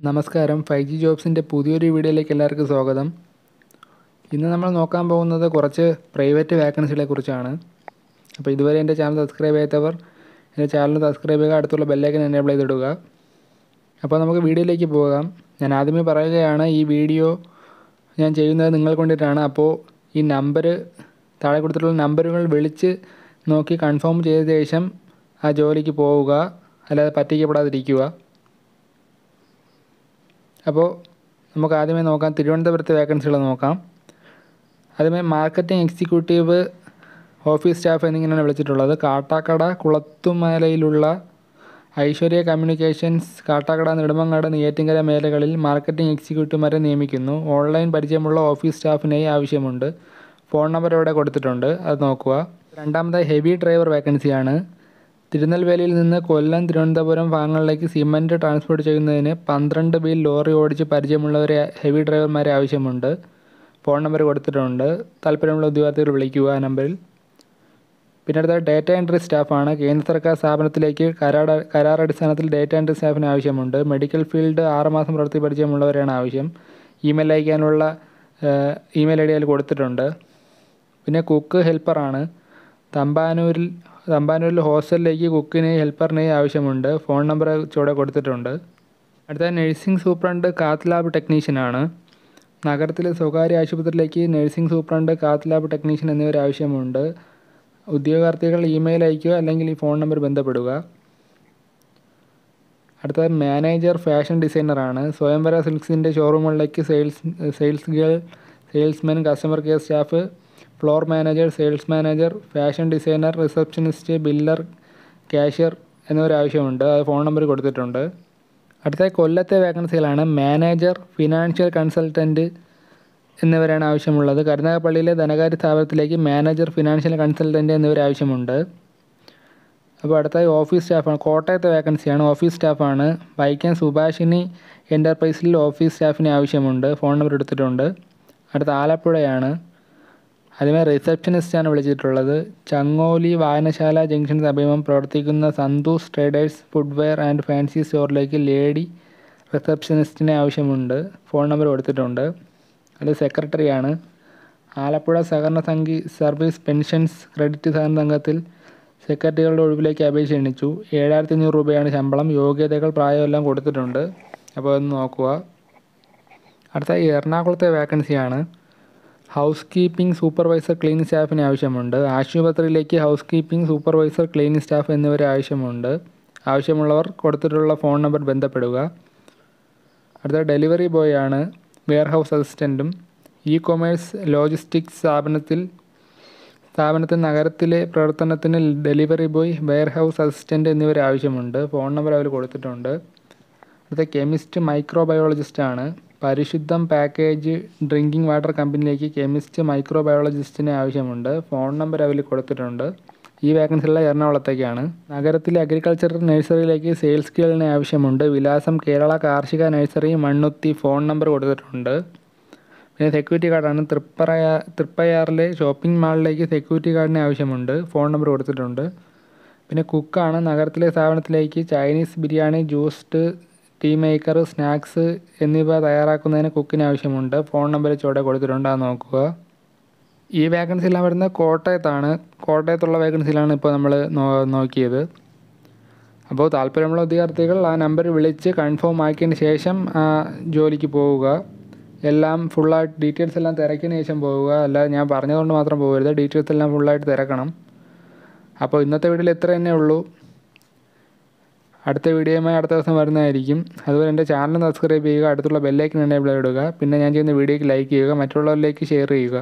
നമസ്കാരം. Five G ജോബ്സിന്റെ പുതിയൊരു വീഡിയോയിലേക്ക് എല്ലാവർക്കും സ്വാഗതം. ഇന്ന് നമ്മൾ നോക്കാൻ പോകുന്നത് കുറച്ച് പ്രൈവറ്റ് വാക്കൻസികളെ കുറിച്ചാണ്. അപ്പോൾ ഇതുവരെ എന്റെ ചാനൽ സബ്സ്ക്രൈബ് ചെയ്യാത്തവർ എന്റെ ചാനൽ സബ്സ്ക്രൈബ് ചെയ്യുക അടുത്തുള്ള ബെല്ലൈക്കൻ എനേബിൾ ചെയ്തിടുക. അപ്പോൾ നമുക്ക് വീഡിയോയിലേക്ക് പോകാം. ഞാൻ ആദ്യമേ പറയുകയാണ് ഈ വീഡിയോ ഞാൻ ചെയ്യുന്നത് നിങ്ങൾക്ക് വേണ്ടിയിട്ടാണ് അപ്പോൾ ഈ നമ്പർ താഴെ കൊടുത്തിട്ടുള്ള നമ്പറുകൾ വിളിച്ച് നോക്കി കൺഫേം ചെയ്ത ശേഷം ആ ജോലിക്ക് പോവുക അല്ലാതെ പറ്റിക്കപ്പെടാതിരിക്കുക. അപ്പോൾ നമുക്ക് ആദ്യമേ നോക്കാം. തിരുവനന്തപുരത്തെ വേക്കൻസികൾ നോക്കാം. ആദ്യമേ മാർക്കറ്റിംഗ് എക്സിക്യൂട്ടീവ് ഓഫീസ് സ്റ്റാഫ് എന്നിങ്ങനെയാണ് വിളിച്ചിട്ടുള്ളത്. കാട്ടാക്കട കുളത്തുമലയിലുള്ള ഐശ്വര്യ കമ്മ്യൂണിക്കേഷൻസ് കാട്ടാക്കട നെടുമങ്ങാട് നെയ്യേറ്റിങ്കര മേഖലകളിൽ മാർക്കറ്റിംഗ് എക്സിക്യൂട്ടീവുമാരെ നിയമിക്കുന്നു. ഓൺലൈൻ പരിചയമുള്ള ഓഫീസ് സ്റ്റാഫിനായി ആവശ്യമുണ്ട്. ഫോൺ നമ്പർ ഇവിടെ കൊടുത്തിട്ടുണ്ട്. അത് നോക്കുക. രണ്ടാമതായി ഹെവി ഡ്രൈവർ വേക്കൻസിയാണ് തിരുനെൽവേലിയിൽ നിന്ന് കൊല്ലം തിരുവനന്തപുരം ഭാഗങ്ങളിലേക്ക് സിമന്റ് ട്രാൻസ്പോർട്ട് ചെയ്യുന്നതിന് പന്ത്രണ്ട് വീൽ ലോറി ഓടിച്ച് പരിചയമുള്ളവരെ ഹെവി ഡ്രൈവർമാരെ ആവശ്യമുണ്ട്. ഫോൺ നമ്പർ കൊടുത്തിട്ടുണ്ട്. താല്പര്യമുള്ള ഉദ്യോഗാർത്ഥികൾ വിളിക്കുക ആ നമ്പറിൽ. പിന്നെ അടുത്ത ഡേറ്റ എൻട്രി സ്റ്റാഫാണ്. കേന്ദ്ര സർക്കാർ സ്ഥാപനത്തിലേക്ക് കരാർ കരാർ അടിസ്ഥാനത്തിൽ ഡേറ്റ എൻട്രി സ്റ്റാഫിന് ആവശ്യമുണ്ട്. മെഡിക്കൽ ഫീൽഡ് ആറുമാസം പ്രവൃത്തി പരിചയമുള്ളവരാണ് ആവശ്യം. ഇമെയിൽ അയക്കാനുള്ള ഇമെയിൽ ഐ ഡി അതിൽ കൊടുത്തിട്ടുണ്ട്. പിന്നെ കുക്ക് ഹെൽപ്പറാണ്. തമ്പാനൂരിൽ തമ്പാനൂരിൽ ഹോസ്റ്റലിലേക്ക് കുക്കിനെയും ഹെൽപ്പറിനെയും ആവശ്യമുണ്ട്. ഫോൺ നമ്പർ ചൂടെ കൊടുത്തിട്ടുണ്ട്. അടുത്ത നഴ്സിംഗ് സൂപ്രണ്ട് കാത്ത് ലാബ് ടെക്നീഷ്യനാണ് നഗരത്തിലെ സ്വകാര്യ ആശുപത്രിയിലേക്ക് nursing superintendent cath lab technician എന്നിവർ ആവശ്യമുണ്ട്. ഉദ്യോഗാർത്ഥികൾ ഇമെയിൽ അയയ്ക്കുക അല്ലെങ്കിൽ ഈ ഫോൺ നമ്പർ ബന്ധപ്പെടുക. അടുത്ത മാനേജർ ഫാഷൻ ഡിസൈനറാണ് സ്വയംവര സിൽക്സിന്റെ ഷോറൂമുകളിലേക്ക് sales sales girl salesman customer care staff floor manager sales manager fashion designer receptionist biller cashier എന്നൊരാവശ്യമുണ്ട് അത് ഫോൺ നമ്പർ കൊടുത്തിട്ടുണ്ട്. അടുത്ത കൊല്ലത്തെ വേക്കൻസികളാണ് മാനേജർ ഫിനാൻഷ്യൽ കൺസൾട്ടന്റ് എന്നിവരാണ് ആവശ്യമുള്ളത്. കരുനാഗപ്പള്ളിയിലെ ധനകാര്യ സ്ഥാപനത്തിലേക്ക് മാനേജർ ഫിനാൻഷ്യൽ കൺസൾട്ടന്റ് എന്നിവരാവശ്യമുണ്ട് അപ്പോൾ അടുത്ത ഓഫീസ് സ്റ്റാഫാണ്. കോട്ടയത്തെ വേക്കൻസിയാണ്. ഓഫീസ് സ്റ്റാഫാണ്. വൈക്കം സുഭാഷിനി എന്റർപ്രൈസിൽ ഓഫീസ് സ്റ്റാഫിന് ആവശ്യമുണ്ട്. ഫോൺ നമ്പർ എടുത്തിട്ടുണ്ട്. അടുത്ത ആലപ്പുഴയാണ്. ആദ്യമേ ആണ് വിളിച്ചിട്ടുള്ളത്. ചങ്ങോലി വായനശാല ജംഗ്ഷൻ സമീപം പ്രവർത്തിക്കുന്ന Santhosh traders footwear and fancy സ്റ്റോറിലേക്ക് lady റിസപ്ഷനിസ്റ്റിനെ ആവശ്യമുണ്ട്. ഫോൺ നമ്പർ കൊടുത്തിട്ടുണ്ട്. അത് സെക്രട്ടറിയാണ് ആലപ്പുഴ സഹകരണ സംഘി സർവീസ് പെൻഷൻസ് ക്രെഡിറ്റ് സഹകരണ സംഘത്തിൽ സെക്രട്ടറികളുടെ ഒഴിവിലേക്ക് അപേക്ഷ എണിച്ചു ഏഴായിരത്തി അഞ്ഞൂറ് രൂപയാണ് ശമ്പളം. യോഗ്യതകൾ പ്രായമെല്ലാം കൊടുത്തിട്ടുണ്ട്. അപ്പോൾ ഒന്ന് നോക്കുക. അടുത്ത എറണാകുളത്തെ വേക്കൻസിയാണ് ഹൗസ് കീപ്പിംഗ് സൂപ്പർവൈസർ ക്ലീനിംഗ് സ്റ്റാഫിന് ആവശ്യമുണ്ട്. ആശുപത്രിയിലേക്ക് house keeping supervisor cleaning staff എന്നിവരെ ആവശ്യമുണ്ട്. ആവശ്യമുള്ളവർ കൊടുത്തിട്ടുള്ള ഫോൺ നമ്പർ ബന്ധപ്പെടുക. അടുത്ത ഡെലിവറി ബോയ് ആണ് വെയർ ഹൗസ് അസിസ്റ്റന്റും ഇ കൊമേഴ്സ് ലോജിസ്റ്റിക്സ് സ്ഥാപനത്തിൽ സ്ഥാപനത്തിൽ നഗരത്തിലെ പ്രവർത്തനത്തിന് delivery boy warehouse assistant എന്നിവർ ആവശ്യമുണ്ട്. ഫോൺ നമ്പർ അവർ കൊടുത്തിട്ടുണ്ട്. അടുത്ത കെമിസ്റ്റ് മൈക്രോബയോളജിസ്റ്റ് ആണ് പരിശുദ്ധം പാക്കേജ് ഡ്രിങ്കിംഗ് വാട്ടർ കമ്പനിയിലേക്ക് കെമിസ്റ്റ് മൈക്രോബയോളജിസ്റ്റിനെ ആവശ്യമുണ്ട്. ഫോൺ നമ്പർ അവർ കൊടുത്തിട്ടുണ്ട്. ഈ വേക്കൻസിയുള്ള എറണാകുളത്തേക്കാണ്. നഗരത്തിലെ അഗ്രികൾച്ചർ നഴ്സറിയിലേക്ക് സെയിൽസ് ഗേളിനെ ആവശ്യമുണ്ട്. വിലാസം കേരള കാർഷിക നഴ്സറി മണ്ണുത്തി ഫോൺ നമ്പർ കൊടുത്തിട്ടുണ്ട്. പിന്നെ സെക്യൂരിറ്റി ഗാർഡാണ് തൃപ്പറയ തൃപ്പയാറിലെ ഷോപ്പിംഗ് മാളിലേക്ക് സെക്യൂരിറ്റി ഗാർഡിനെ ആവശ്യമുണ്ട്. ഫോൺ നമ്പർ കൊടുത്തിട്ടുണ്ട്. പിന്നെ കുക്കാണ് നഗരത്തിലെ സ്ഥാപനത്തിലേക്ക് Chinese biryani juiced tea maker snacks എന്നിവ തയ്യാറാക്കുന്നതിന് കുക്കിന് ആവശ്യമുണ്ട്. ഫോൺ നമ്പർ ചുവടെ കൊടുത്തിട്ടുണ്ട് അത് നോക്കുക. ഈ വേക്കൻസി എല്ലാം വരുന്നത് കോട്ടയത്താണ്. കോട്ടയത്തുള്ള വേക്കൻസിയിലാണ് ഇപ്പോൾ നമ്മൾ നോക്കിയത്. അപ്പോൾ താല്പര്യമുള്ള ഉദ്യോഗാർത്ഥികൾ ആ നമ്പർ വിളിച്ച് കൺഫേം ആക്കിയതിന് ശേഷം ജോലിക്ക് പോവുക. എല്ലാം ഫുള്ളായിട്ട് ഡീറ്റെയിൽസ് എല്ലാം തിരക്കിയതിന് ശേഷം പോവുക. അല്ല ഞാൻ പറഞ്ഞതുകൊണ്ട് മാത്രം പോകരുത്. ഡീറ്റെയിൽസ് എല്ലാം ഫുള്ളായിട്ട് തിരക്കണം. അപ്പോൾ ഇന്നത്തെ വീഡിയോയിൽ ഇത്ര തന്നെ ഉള്ളൂ. അടുത്ത വീഡിയോയുമായി അടുത്ത ദിവസം വരുന്നതായിരിക്കും. അതുപോലെ എന്റെ ചാനൽ സബ്സ്ക്രൈബ് ചെയ്യുക അടുത്തുള്ള ബെല്ലൈക്കൻ എനേബിൾ ഇടുക പിന്നെ ഞാൻ ചെയ്യുന്ന വീഡിയോയ്ക്ക് ലൈക്ക് ചെയ്യുക മറ്റുള്ളവരിലേക്ക് ഷെയർ ചെയ്യുക.